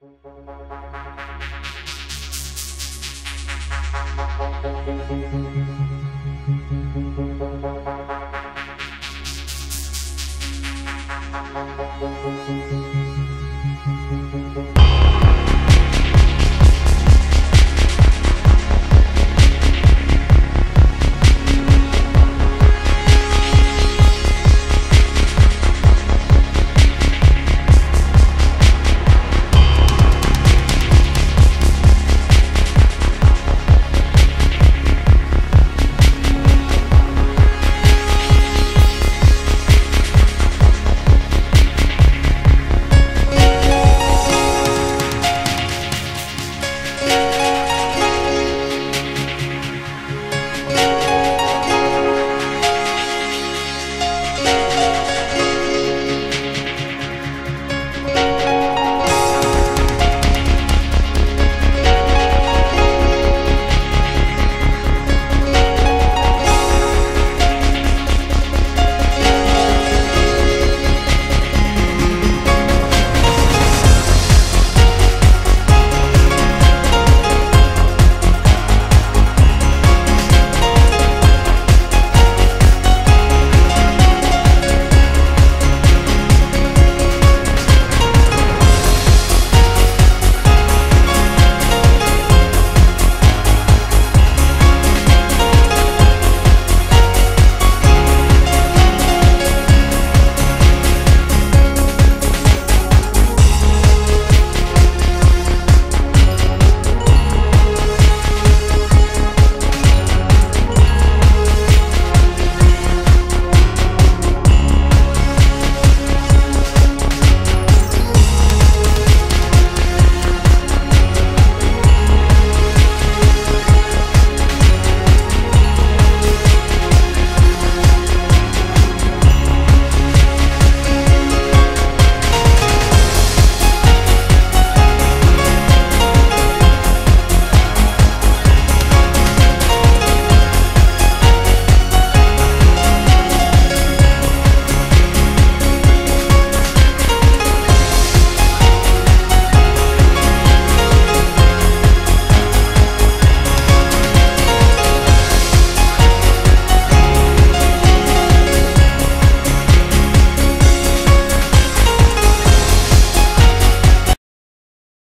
Música